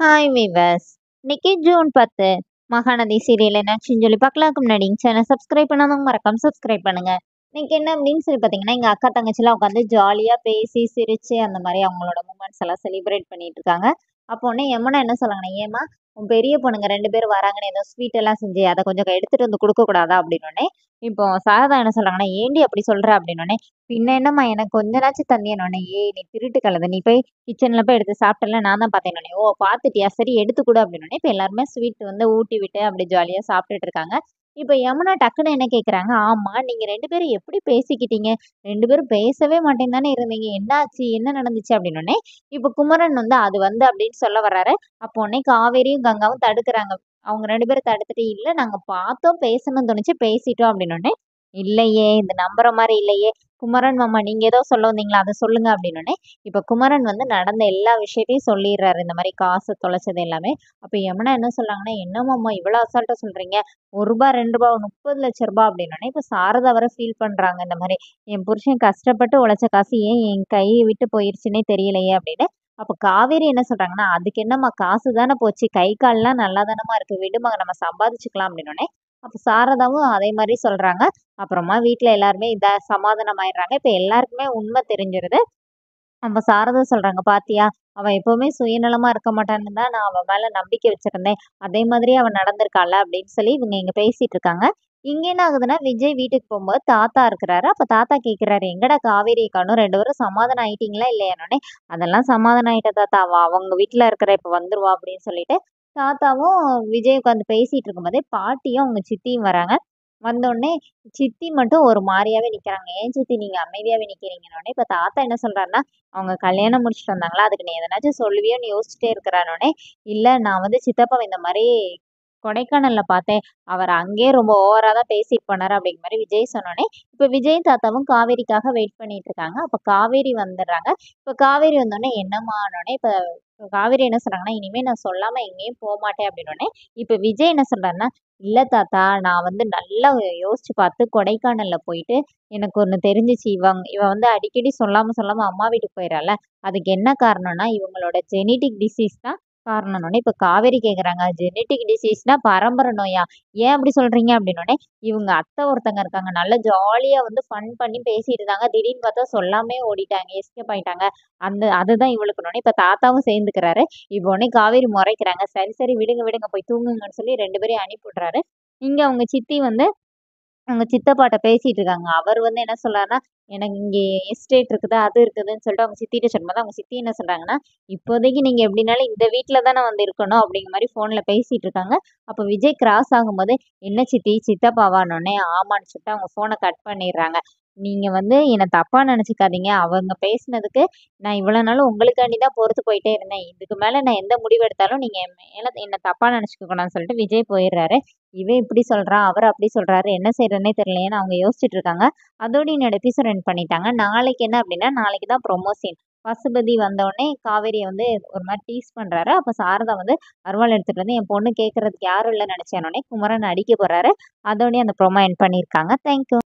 Hi viewers இன்னைக்கு June பத்து. Mahanadi serial என்னாச்சுன்னு சொல்லி பார்க்கலாக்கு முன்னாடி சேனல் சப்ஸ்கிரைப் பண்ணாதவங்க மறக்காம சப்ஸ்கிரைப் பண்ணுங்க. இன்னைக்கு என்ன அப்படின்னு சொல்லி பார்த்தீங்கன்னா எங்கள் அக்கா தங்கச்சிலாம் உட்காந்து ஜாலியாக பேசி சிரிச்சு அந்த மாதிரி அவங்களோட மூமெண்ட்ஸ் எல்லாம் செலிப்ரேட் பண்ணிட்டு இருக்காங்க. அப்போ உடனே யமுனா என்ன சொல்றாங்கன்னா ஏமா உன் பெரிய பொண்ணுங்க ரெண்டு பேரும் வராங்கன்னு ஏதோ ஸ்வீட் எல்லாம் செஞ்சு அதை கொஞ்சம் எடுத்துட்டு வந்து கொடுக்க கூடாதா இப்போ சாரதா என்ன சொல்றாங்கன்னா ஏண்டி அப்படி சொல்ற? அப்படின்னோடனே பின்ன என்னம்மா எனக்கு கொஞ்ச நாச்சும் தந்தியனோடனே ஏய் நீ திருட்டு கலத நீ போய் கிச்சன்ல போய் எடுத்து சாப்பிட்டல நான் தான் பார்த்தேன். ஓ பார்த்துட்டியா? சரி எடுத்து கொடு. அப்படின்னோடனே இப்போ எல்லாருமே ஸ்வீட் வந்து ஊட்டி விட்டு அப்படி ஜாலியாக சாப்பிட்டுட்டு இருக்காங்க. இப்போ யமுனா டக்குன்னு என்ன கேட்குறாங்க ஆமாம் நீங்கள் ரெண்டு பேரும் எப்படி பேசிக்கிட்டீங்க? ரெண்டு பேரும் பேசவே மாட்டேன்னு தானே இருந்தீங்க. என்னாச்சு? என்ன நடந்துச்சு? அப்படின்னோடனே இப்போ குமரன் வந்து அது வந்து அப்படின்னு சொல்ல வர்றாரு. அப்போ உடனே காவேரியும் கங்காவும் தடுக்கிறாங்க. அவங்க ரெண்டு பேரும் தடுத்துட்டு இல்லை நாங்கள் பார்த்தோம் பேசணும்னு தோணுச்சு பேசிட்டோம் அப்படின்னோடனே இல்லையே இது நம்புற மாதிரி இல்லையே. குமரன் மாமா நீங்க ஏதோ சொல்ல வந்தீங்களா? அதை சொல்லுங்க அப்படின்னு இப்ப குமரன் வந்து நடந்த எல்லா விஷயத்தையும் சொல்லிடுறாரு. இந்த மாதிரி காசு தொலைச்சது எல்லாமே. அப்ப யமுனா என்ன சொல்றாங்கன்னா என்ன மாமா இவ்வளவு அசால்ட்டா சொல்றீங்க? ஒரு ரூபா ரெண்டு ரூபா முப்பது லட்ச ரூபா அப்படின்னு இப்ப சாரதா வர ஃபீல் பண்றாங்க. இந்த மாதிரி என் புருஷன் கஷ்டப்பட்டு உழைச்ச காசு ஏன் என் கையை விட்டு போயிருச்சுன்னே தெரியலையே அப்படின்னு. அப்ப காவேரி என்ன சொல்றாங்கன்னா அதுக்கு என்னம்மா காசு தானே போச்சு. கை கால்லாம் நல்லா தானம்மா இருக்கு விடுமா நம்ம சம்பாதிச்சுக்கலாம் அப்படின்னு அப்போ சாரதாவும் அதே மாதிரி சொல்கிறாங்க அப்புறமா வீட்டில் எல்லாருமே இதாக சமாதானம் ஆயிடுறாங்க இப்போ எல்லாருக்குமே உண்மை தெரிஞ்சிருது. நம்ம சாரதா சொல்கிறாங்க பாத்தியா அவன் எப்போவுமே சுயநலமாக இருக்க மாட்டான்னு தான் நான் அவன் மேலே நம்பிக்கை வச்சுருந்தேன். அதே மாதிரி அவன் நடந்திருக்காள் அப்படின்னு சொல்லி இவங்க இங்கே பேசிகிட்டு இருக்காங்க. இங்கே என்ன ஆகுதுன்னா விஜய் வீட்டுக்கு போகும்போது தாத்தா இருக்கிறாரு. அப்போ தாத்தா கேட்குறாரு எங்கடா காவேரி காணும் ரெண்டு பேரும் சமாதானம் ஆயிட்டீங்களா இல்லையானோடனே அதெல்லாம் சமாதானம் ஆயிட்ட தாத்தா? அவ அவங்க வீட்டில் இருக்கிற இப்போ வந்துருவா அப்படின்னு சொல்லிட்டு தாத்தாவும் விஜய் உட்காந்து பேசிகிட்டு இருக்கும்போதே பாட்டியும் அவங்க சித்தியும் வராங்க. வந்தோடனே சித்தி மட்டும் ஒரு மாதிரியாவே நிற்கிறாங்க ஏன் சித்தி நீங்கள் அமைதியாகவே நிக்கிறீங்கன்னொடனே இப்போ தாத்தா என்ன சொல்கிறாருன்னா அவங்க கல்யாணம் முடிச்சுட்டு வந்தாங்களா? அதுக்கு நீ எதனாச்சும் சொல்லுவியோன்னு யோசிச்சுட்டே இருக்கிறானோடனே இல்லை நான் வந்து சித்தப்பா இந்த மாதிரி கொடைக்கானல்ல பார்த்தேன். அவர் அங்கேயே ரொம்ப ஓவரா தான் பேசிட்டு போனார் அப்படிங்கிற மாதிரி விஜய் சொன்னோடனே இப்ப விஜய் தாத்தாவும் காவேரிக்காக வெயிட் பண்ணிட்டு இருக்காங்க. அப்ப காவேரி வந்துடுறாங்க. இப்ப காவேரி வந்தோடனே என்னமானோடனே இப்ப காவேரி என்ன சொல்றாங்கன்னா இனிமே நான் சொல்லாம எங்கேயும் போக மாட்டேன் அப்படின்னோடனே இப்ப விஜய் என்ன சொல்றாருன்னா இல்ல தாத்தா நான் வந்து நல்லா யோசிச்சு பார்த்து கொடைக்கானல்ல போயிட்டு எனக்கு ஒன்று தெரிஞ்சிச்சு. இவங்க இவன் வந்து அடிக்கடி சொல்லாம சொல்லாம அம்மா வீட்டுக்கு போயிடறால அதுக்கு என்ன காரணம்னா இவங்களோட ஜெனட்டிக் டிசீஸ் தான் காரணம்னு இப்போ காவேரி கேட்குறாங்க ஜெனட்டிக் டிசீஸ்னா பரம்பரை நோயா? ஏன் அப்படி சொல்கிறீங்க அப்படின்னோடனே இவங்க அத்தை ஒருத்தங்க இருக்காங்க. நல்லா ஜாலியாக வந்து ஃபன் பண்ணி பேசிட்டு இருந்தாங்க. திடீர்னு பார்த்தா சொல்லாமே ஓடிட்டாங்க. எஸ்கேப் ஆயிட்டாங்க. அந்த அதுதான் இவளுக்குனோடனே இப்போ தாத்தாவும் சேர்ந்துக்கிறாரு. இப்போ உடனே காவேரி முறைக்கிறாங்க. சரி சரி விடுங்க விடுங்க போய் தூங்குங்கன்னு சொல்லி ரெண்டு பேரையும் அனுப்பி விட்றாரு இங்கே அவங்க சித்தி வந்து அவங்க சித்தப்பாட்ட பேசிட்டு இருக்காங்க அவர் வந்து என்ன சொல்றாருன்னா எனக்கு இங்கே எஸ்டேட் இருக்குது அது இருக்குதுன்னு சொல்லிட்டு அவங்க சித்திட்ட சொல்லும்போது அவங்க சித்தி என்ன சொல்றாங்கன்னா இப்போதைக்கு நீங்க எப்படினாலும் இந்த வீட்டில் தானே வந்து இருக்கணும் அப்படிங்கிற மாதிரி ஃபோனில் பேசிட்டு இருக்காங்க அப்போ விஜய் கிராஸ் ஆகும்போது என்ன சித்தி? சித்தப்பாவானோடனே ஆமான்னு சொல்லிட்டு அவங்க ஃபோனை கட் பண்ணிடுறாங்க. நீங்க வந்து என்னை தப்பா நினைச்சுக்காதீங்க. அவங்க பேசினதுக்கு நான் இவ்வளவு நாளும் உங்களுக்காண்டி தான் பொறுத்து போயிட்டே இருந்தேன். இதுக்கு மேல நான் எந்த முடிவு எடுத்தாலும் நீங்க என் மேலே என்ன தப்பா நினைச்சுக்க சொல்லிட்டு விஜய் போயிடுறாரு. இவன் இப்படி சொல்றான் அவர் அப்படி சொல்றாரு என்ன செய்யறதுனே தெரியலையேன்னு அவங்க யோசிச்சுட்டு இருக்காங்க. அதோட என்னோட எபிசோட் ரன் பண்ணிட்டாங்க. நாளைக்கு என்ன அப்படின்னா நாளைக்கு தான் ப்ரொமோஷன் பசுபதி வந்தோடனே காவேரியை வந்து ஒரு மாதிரி டீஸ் பண்ணுறாரு அப்போ சாரதா வந்து அருவாள் எடுத்துகிட்டு வந்து என் பொண்ணு கேட்கறதுக்கு யாரும் இல்லை நினச்சேனோடனே குமரன் அடிக்க போகிறாரு அதோடனே அந்த ப்ரொமோ என் பண்ணியிருக்காங்க. தேங்க்யூ